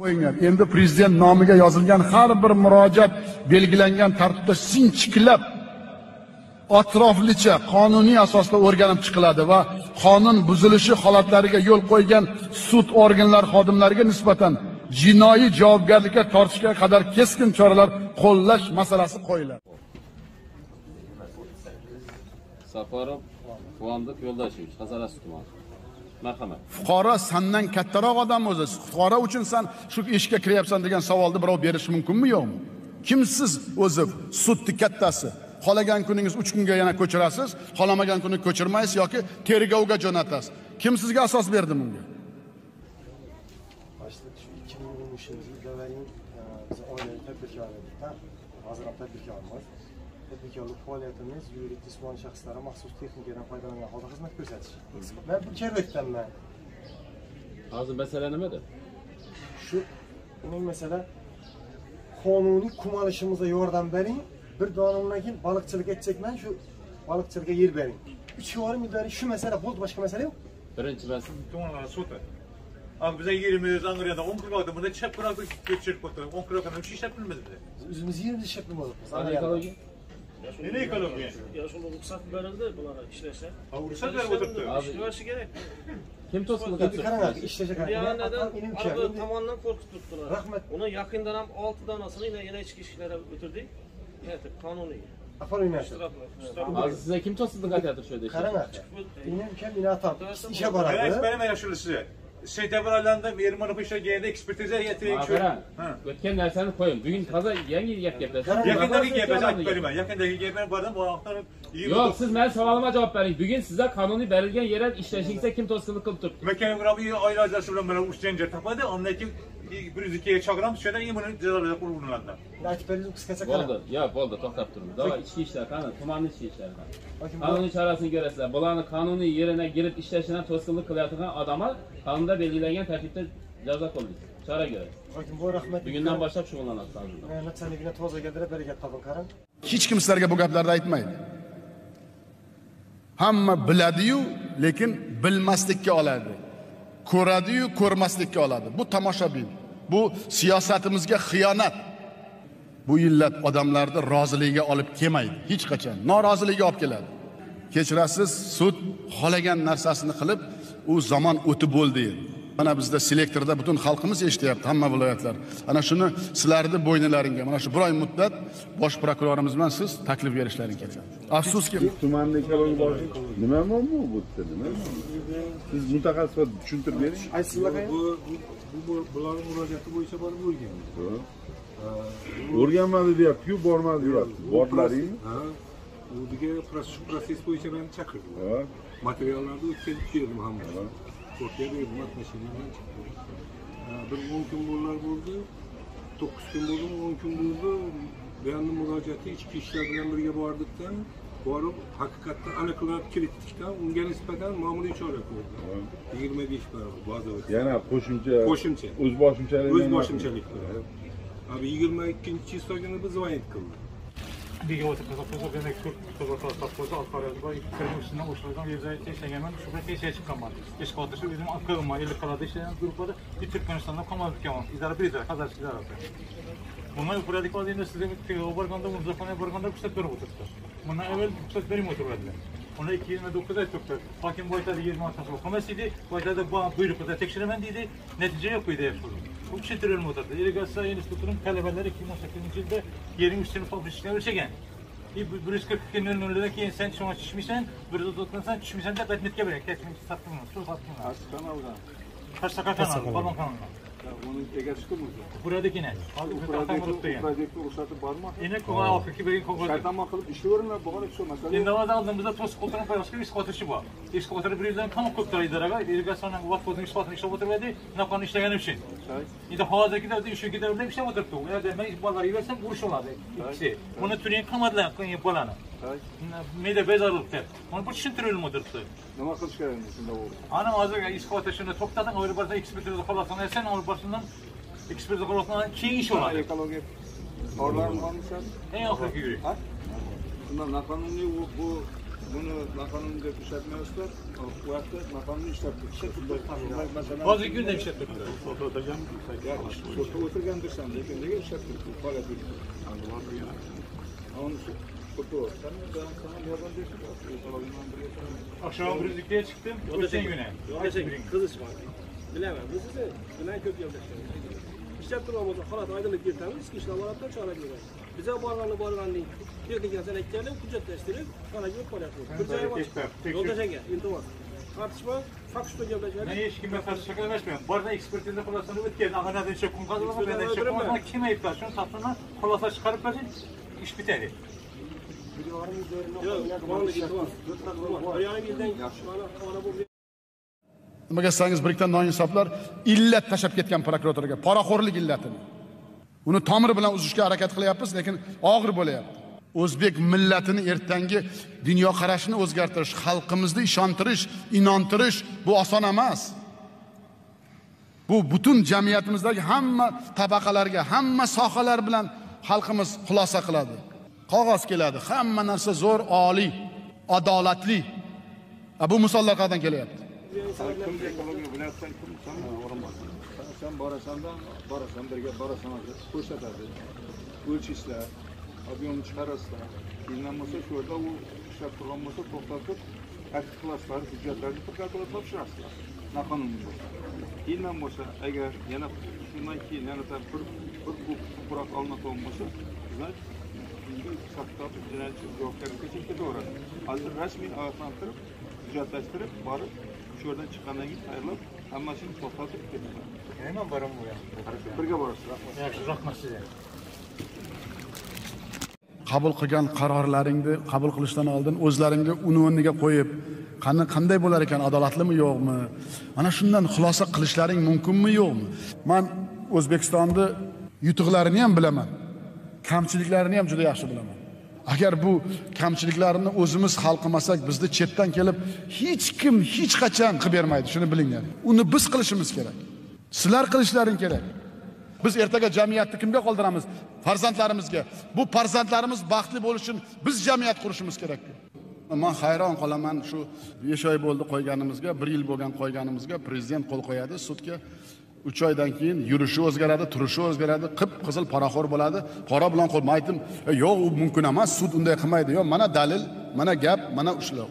qo'yinglar endi prezident nomiga yozilgan har bir murojaat belgilangan tartibda sinchiklab atroflicha qonuniy asosda o'rganib chiqiladi va qonun buzilishi holatlariga yo'l qo'ygan sud organlar xodimlariga nisbatan jinoiy javobgarlikka tortishga qadar keskin choralar qo'llash masalasi qo'yiladi Safarov Quvondiq Yo'ldashevich, Hazorasp tumani. Marhamat. fuqaro sandan kattaroq odam o'zi. Fuqaro uchun san shu eshikka kiryapsan degan savolni birov berishi mumkinmi yo'qmi? Kimsiz o'zi sudni kattasi? Xohlagan kuningiz uch kunga yana ko'chirasiz xohlamagan kuni ko'chirmaysiz yoki tergovga jo'natasiz. Kim sizga asos berdi bunga Başta şu 2013 yılda benim bize oilevi tadbirkor edikda hozir ham tadbirkormiz tadbirkorlik faoliyatimiz yuridik jismoniy shaxslarga maxsus texnikadan foydalangan holda xizmat ko'rsatish man bu kerakdanman Hozir masala nimada? shu uning masala qonuniy kum olishimizga yordam bering bir dona undan keyin baliqchilik etchakman shu baliqchilikka yer bering uch yarim yil beri shu masala bo'ldi boshqa masala yo'q Birinchi masala Tumanlar so'ta. Abi bize 20 Angriyada 10 kilo bunda chap kilo geçirip ko'tarib 10 kilo kana 3 ish bilmaymiz biz. Bilmayapmiz qanday ekologiya? Nima ekologiya? Ya shunda ruxsat berildi bular ishlashga. Ha ruxsat berib o'tiribdi. Ishlashi kerak. Kim to'sqinlik endi qarang qildi? ishlashga Yonidan inim araba tomondan qo'rqitib turibdilar. Rahmat. Uni yaqindan ham 6 donasini yana yana ichki ishlar o'tirdik. Aytib qonuniy. Afarin yaxshi. Hozir sizga kim to'sqinlik qilyapti shu yerda? qarang aka inim kam meni atam ishga Ben boradi eksperime yaşılı size. Şey, Setebralandım, Ermanıpış'a geldi, ekspertize getireyim şu. Aferin, ötken derslerini koyun. Bugün taza yeni yap yapıyorsun. Yakındaki GPS'e hak verme, yakındaki GPS'e vardım, bu haftanın Yok, siz benim sorularıma cevap verin. Bugün size kanuni belirgen yere işleşinse kim toskılık kılıp tuttu? Mekanografı ayrı azası olan bana uç cencer tapadı, anlayın ki bir ikiye çakıram şeyden yemenin cezaları kurulunlarında. aytib beringiz qisqacha Bo'ldi. Yo'q, bo'ldi, to'xtab turmiz. Davay ichki ishlar qani? Tumanni ichki ishlari qani? Hokim, qonuniy chorasini ko'rasizlar bularni qonuniy yerine girib ishlashidan to'sqinlik qilayotgan odamlar qonunda belgilangan tartibda jazo qo'llaysiz chora ko'rasiz hokim bu rahmat bugundan boshlab shug'ullanasiz hozir nachalnikni toza keltirib beriga qabul qarang hech kim sizlarga bu gaplarni aytmaydi hamma biladiyu lekin bilmaslikka oladi ko'radiyu ko'rmaslikka oladi. Bu tomoshabin bu siyosatimizga xiyonat. Bu illat odamlarni roziligiga olib kelmaydi. Hech qachon. Noroziligiga olib keladi. Kechirasiz sud xohlagan narsasini qilib u zamon o'tib bo'ldi. endi mana bizda selektorda butun xalqimiz eshityapti hamma viloyatlar. Ana shuni sizlarni bo'ynilaringga mana shu bir oy muddat bosh prokurorimiz bilan siz taklif berishlaring kerak afsuski tumanni nima muammo bu yerda nima siz mutaxassis sifatida tushuntirib bering. Bu bu bu bularni murojaati bo'yicha borib o'rgandik. O'rganmadi deyaptiku bormadi deyapti. Bordilaringmi ha. U yerga pro- shu proses bo'yicha meni chaqirdilar Ha. materiallarni o'tkazib berdim hammani kopiya berdim mashina bilan chiqdi bir o'n kun bo'lar bo'ldi to'qqiz kun bo'ldi o'n kun bo'ldi buyoqni murojaati ichki ishlar bilan birga bordikda borib haqiqatda aniqlab kiritdikda unga nisbatan ma'muriy chora ko'rdi yigirma besh barobar yana qo'shimcha Qo'shimcha. o'zboshimchalik o'z boshimchalik bilan Abi yigirma ikkinchi chисло kuni biz звонить qildi ቢገወት ተቀዛቀዘ በኔክስት ተበታታተፈ አልካሪያባ ከሪሙስና ኡሽራጋ የዛይቴ ሸገመን ሹፈቴ ሸሽከማል ይስቆጥሽ bizim akılma ile kardeş grupları bir Türkmenistan'da komadık ya. İdare bir idare kadar sizler abi. Bunlar uğradık şey, o dinde sizin bir obarganda bunu zaten obarganda kusat bir oturttu. Bunlar evvel kusat benim oturttu. Ona 2009 ay tuttu. Hakim boyutada 20 atası okumasıydı. Boyutada bu buyrukta tekşiremen dedi. Netice yok bu ideye soruldu uçildirilme modadı. İrigasiya Institutunun tələbələri 2018-ci ildə 20 sinif ofisinə ölçəkən. Brüsk 42-nin önündəki insan sonra düşmüşsən, burada tutmasan düşmüşsən də bədnitkə verək, kəsmin satdın, su satdın. Hasan Ağdan. Karsaka kanalı, Babam kanalı. Kim o'zi? Buradagina. Hozir u tarafdan urib turgan. Proyektni ruxsati bormi? Endi. Shartnoma qilib ishlayveringlar, bo'lgan shu masala. Endi hozir oldimizda to'siq qo'tirib qo'yishga ish qotirishi bor. Ish qotirib bir yildan kam ko'p turadi idoraga. Irrigatsiyaning vaqt qo'tirib ish qotirib ishlab o'tiradi. Naqon ishlagani uchun. Endi hozirgi davda ish gidarda ishlab o'tiribdi. U yerda men bolalarga bersam urush oladi. Ikkisi. Buni turing qamadilar bolani. Meda bezorlikda. Buni bu tushuntirilmay turibdi. Nima qilish kerak endi shunda? Ana hozir ish qotirishini to'xtating, o'yib borsa ekspertiza xolasini sen olib bakımından ekspres okulmasından çiğ iş olan. Ekoloji. Oralar kalmışlar. En yakın yürü. Bunlar nakanunlu bu, bu bunu nakanunlu da işletmiyorlar. Bu hafta nakanunlu işletmiyorlar. Bazı gün de işletmiyorlar. Otururken otururken dursan da gün de işletmiyorlar. Para değil. Onun için. Akşam bir çıktım. O da sen güne. Kız ısmarlayayım. Bilaman, biz sizni bilan ko'p yo'ldashamiz. Ishlab turamiz, holat oydinlik kiritamiz, ichki ishlar holatda chorak beramiz. Biza borganda borganning texnikasini aytganlar, hujjatlashtirib, xonaga olib qo'yapmiz. Bir joyi bor. Yo'ldashanga, iltimos. Tartishma, faqat shu men yo'ldashadi. hech kimga qarshi shaklashmayman borda ekspertiza xulolasini o'tgan anaqa necha kun qoldi mana necha kun qoldi kim aybdor shuni topshirma xulosa chiqarib bersin ish bitadi Yo'q, borlik iltimos. Bir yarim yildan mana xona bo'lib nimaga desangiz birikdan noinsoflar illat tashlab ketgan prokuraturaga poraxo'rlik illatini. Uni tomiri bilan uzishga harakat qilyapmiz lekin og'ir bo'lyapti. O'zbek millatini ertangi dunyoqarashini o'zgartirish xalqimizni ishontirish inontirish bu oson emas. Bu butun jamiyatimizdagi hamma tabaqalarga hamma sohalar bilan xalqimiz xulosa qiladi. Qog'oz keladi hamma narsa zo'r oliy adolatli. Bu misollar qayerdan kelyapti. Kim ekologiya viloyatdan kim san o'rinbosar sen borasanda borasan birga borasan ko'rsatadi o'lchishlar ob'emni chiqarasizlar keyin bo'lsa shu yerda u ishlab turgan bo'lsa to'xtatib tartib qilasizlar hujjatlarni prokuratura topshirasizlar noqonuniy bo'lsa keyin bo'lsa agar yana shundan keyin yana bir bir guruh tuproq olinadigan bo'lsa sizlar hisob jinoyat javobgarlikka ketaveradi hozir rasmiy ogohlantirib hujjatlashtirib borib shu yerdan chiqqandan keyin tayyorlab hammasini to'xtatib ketadi nima borim bu yoqqa birga borasizlar yaxshi rahmat sizga qabul qilgan qarorlaringni qabul qilishdan oldin o'zlaringni uni o'rniga qo'yib qani qanday bo'lar ekan adolatlimi yo'qmi? Mana shundan xulosa qilishlaring mumkinmi yo'qmi? Man o'zbekistonni yutuqlarini ham bilaman kamchiliklarini ham juda yaxshi bilaman agar bu kamchiliklarni o'zimiz hal qilmasak bizni chetdan kelib hech kim hech qachon qilib bermaydi. Shuni bilinglar. Uni biz qilishimiz kerak. Sizlar qilishlaring kerak. Biz ertaga jamiyatni kimga qoldiramiz? Farzandlarimizga. Bu farzandlarimiz baxtli bo'lishi uchun biz jamiyat qurishimiz kerak. Man hayron qolaman shu besh oy bo'ldi qo'yganimizga bir yil bo'lgan qo'yganimizga prezident qo'l qo'yadi sudga. Uch oydan keyin yurishi o'zgaradi turishi o'zgaradi qip qizil poraxo'r bo'ladi. Qora bilan qo'l man aytdim e, yo'q u mumkin emas sud unday qilmaydi. Yo'q mana dalil mana gap mana ushlov